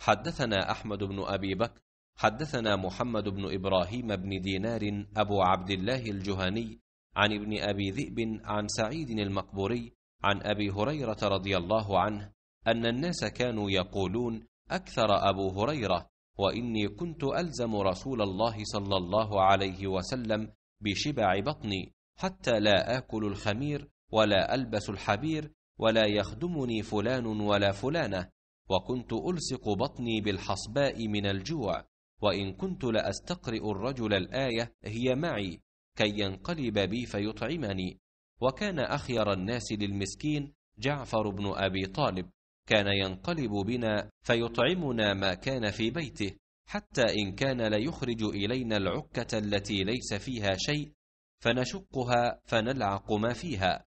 حدثنا أحمد بن أبي بكر حدثنا محمد بن إبراهيم بن دينار أبو عبد الله الجهني عن ابن أبي ذئب عن سعيد المقبوري عن أبي هريرة رضي الله عنه أن الناس كانوا يقولون أكثر أبو هريرة وإني كنت ألزم رسول الله صلى الله عليه وسلم بشبع بطني حتى لا آكل الخمير ولا ألبس الحبير ولا يخدمني فلان ولا فلانة. وكنت ألصق بطني بالحصباء من الجوع وإن كنت لأستقرئ الرجل الآية هي معي كي ينقلب بي فيطعمني. وكان أخير الناس للمسكين جعفر بن أبي طالب كان ينقلب بنا فيطعمنا ما كان في بيته حتى إن كان ليخرج إلينا العكة التي ليس فيها شيء فنشقها فنلعق ما فيها.